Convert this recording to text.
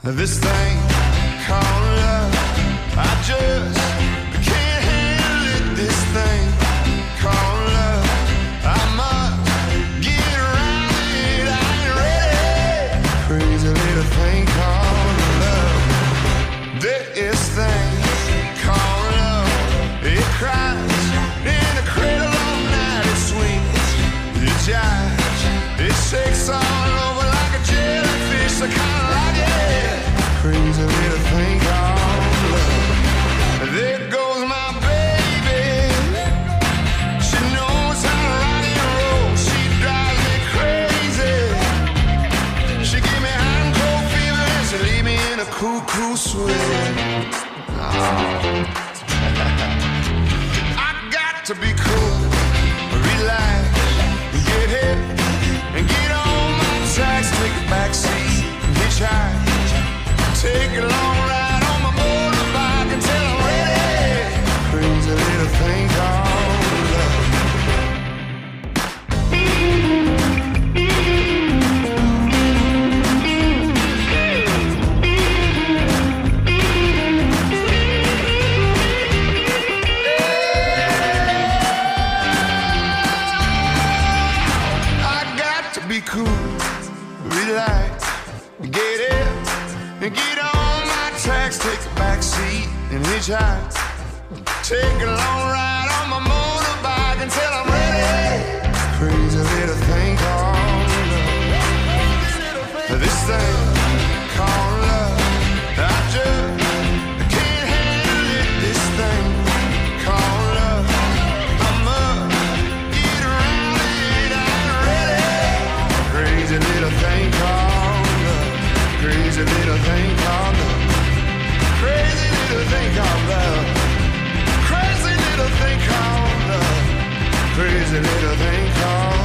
This thing called love, I just can't handle it. This thing called love, I must get around it. I ain't ready. Crazy little thing called love. This thing called love, it cries in the cradle all night. It swings, it jives, it shakes all over like a jellyfish. I kinda like Crazy little thing called love. There goes my baby. She knows how to rock and roll. She drives me crazy. She give me hot and cold fever and she leave me in a cool, cool sweat. I got to be cool, cool, relax, get in, and get on my tracks. Take a back seat and hitchhike. Take a long ride Crazy little thing called love. Crazy little thing called love. Crazy little thing called love. Crazy little thing called